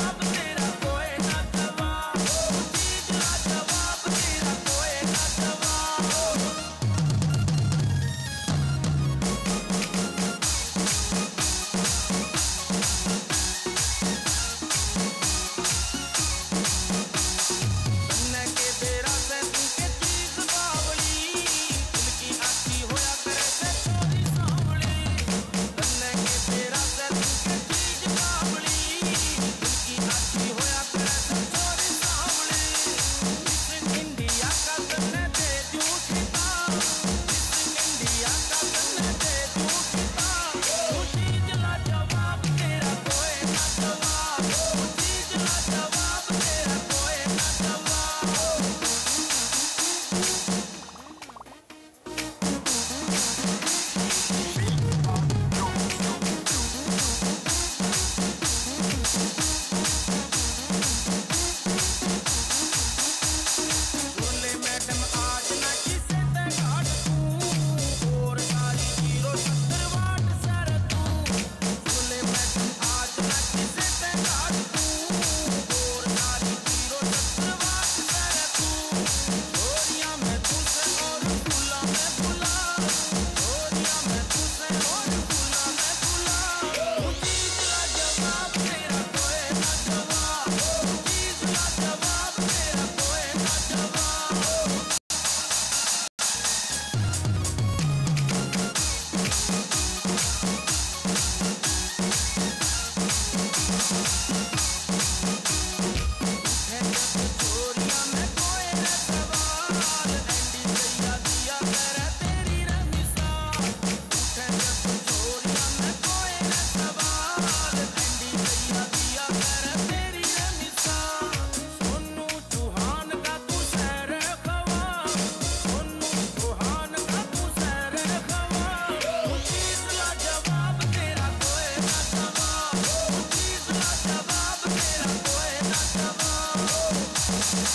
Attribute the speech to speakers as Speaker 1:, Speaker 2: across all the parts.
Speaker 1: Bye. Stop.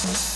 Speaker 1: Christmas.